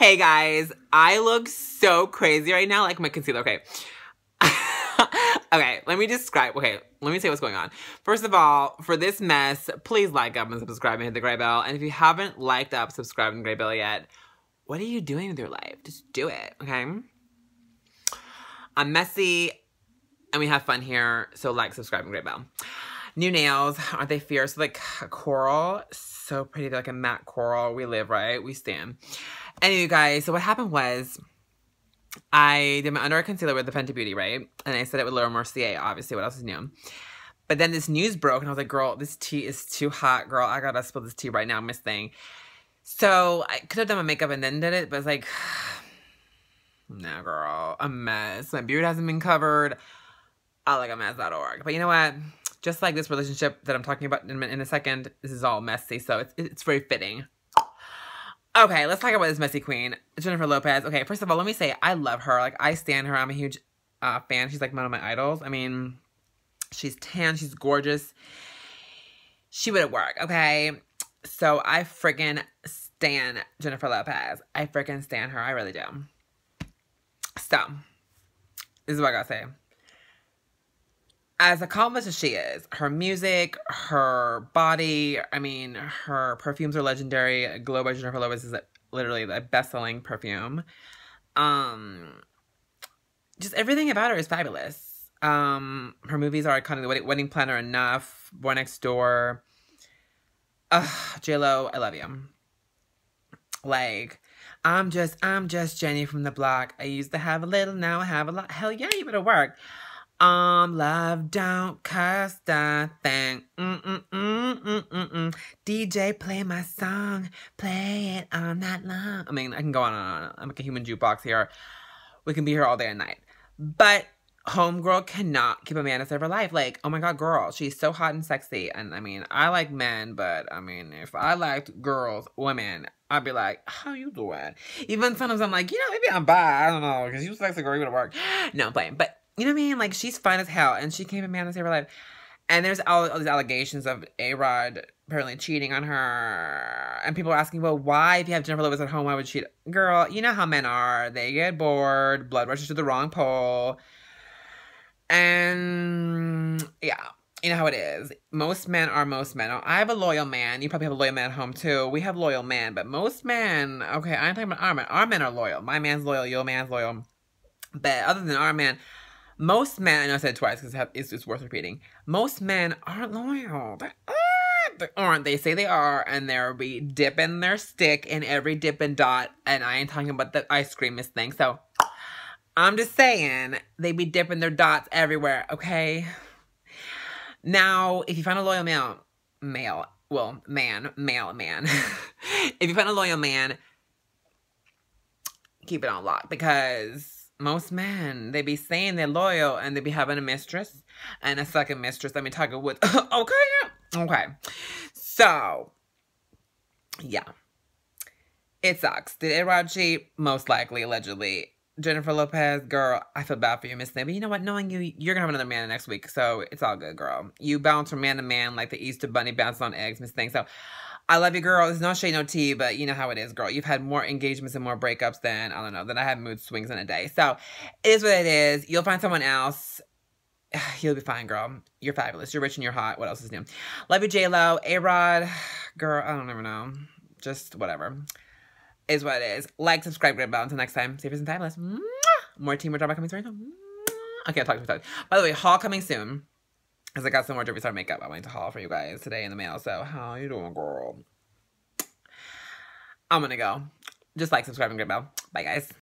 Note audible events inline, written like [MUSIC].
Hey guys, I look so crazy right now, like my concealer. Okay. [LAUGHS] okay, let me describe. Okay, let me say what's going on. First of all, for this mess, please like up and subscribe and hit the gray bell. And if you haven't liked up, subscribed, and gray bell yet, what are you doing with your life? Just do it, okay? I'm messy and we have fun here, so like, subscribe, and gray bell. New nails, aren't they fierce? Like coral, so pretty. They're like a matte coral. We live, right? We stand. Anyway, guys, so what happened was I did my under eye concealer with the Fenty Beauty, right? And I said it with Laura Mercier, obviously. What else is new? But then this news broke, and I was like, girl, this tea is too hot, girl. I gotta spill this tea right now, Miss Thing. So I could have done my makeup and then did it, but it's like, [SIGHS] nah, girl, a mess. My beard hasn't been covered. I like a mess.org. But you know what? Just like this relationship that I'm talking about in, in a second, this is all messy, so it's, it's very fitting. Okay, let's talk about this messy queen, Jennifer Lopez. Okay, first of all, let me say I love her. Like I stand her. I'm a huge uh, fan. She's like one of my idols. I mean, she's tan. She's gorgeous. She would work. Okay, so I freaking stan Jennifer Lopez. I freaking stan her. I really do. So this is what I gotta say as accomplished as she is, her music, her body, I mean, her perfumes are legendary. Glow by Jennifer Lopez is literally the best-selling perfume. Um, just everything about her is fabulous. Um, her movies are iconic. The Wedding Planner, Enough, Boy Next Door. Ugh, J-Lo, I love you. Like, I'm just, I'm just Jenny from the block. I used to have a little, now I have a lot. Hell yeah, you better work. Um, love don't cost a thing. Mm -mm -mm -mm -mm -mm. DJ, play my song. Play it all night long. I mean, I can go on and on. I'm like a human jukebox here. We can be here all day and night. But homegirl cannot keep a man to save her life. Like, oh my god, girl, she's so hot and sexy. And I mean, I like men, but I mean, if I liked girls, women, I'd be like, how you doing? Even sometimes I'm like, you know, maybe I'm bi. I don't know, because you sexy girl, you would work. [GASPS] No, I'm playing. But you know what I mean? Like she's fine as hell, and she came a man to save her life. And there's all, all these allegations of A Rod apparently cheating on her, and people are asking, well, why if you have Jennifer Lopez at home, why would she? Girl, you know how men are. They get bored, blood rushes to the wrong pole, and yeah. You know how it is. Most men are most men. Oh, I have a loyal man. You probably have a loyal man at home too. We have loyal men, but most men, okay, I'm talking about our men. Our men are loyal. My man's loyal. Your man's loyal. But other than our man, most men, I know I said it twice because it's just worth repeating. Most men aren't loyal. They aren't. They aren't. They say they are, and they'll be dipping their stick in every dipping dot. And I ain't talking about the ice cream thing. So I'm just saying they be dipping their dots everywhere. Okay. Now, if you find a loyal male, male, well, man, male, man. [LAUGHS] if you find a loyal man, keep it on lock because most men, they be saying they're loyal and they be having a mistress and a second mistress. Let me talk with. [LAUGHS] okay. Okay. So, yeah. It sucks. Did cheat? Most likely, allegedly. Jennifer Lopez, girl, I feel bad for you, Miss Thing. But you know what? Knowing you, you're to have another man next week. So it's all good, girl. You bounce from man to man like the Easter Bunny bounces on eggs, Miss Thing. So I love you, girl. There's no shade, no tea, but you know how it is, girl. You've had more engagements and more breakups than, I don't know, than I have mood swings in a day. So it is what it is. You'll find someone else. [SIGHS] You'll be fine, girl. You're fabulous. You're rich and you're hot. What else is new? Love you, J-Lo. A-Rod. [SIGHS] Girl, I don't ever know. Just whatever. Is what it is. Like, subscribe, grab bell. Until next time, safe and fabulous. More team, more drama coming soon. Okay, I'll talk to you. By the way, haul coming soon. Because I got some more Jeffree Star makeup I went to haul for you guys today in the mail. So, how you doing, girl? I'm gonna go. Just like, subscribe, and get bell. Bye, guys.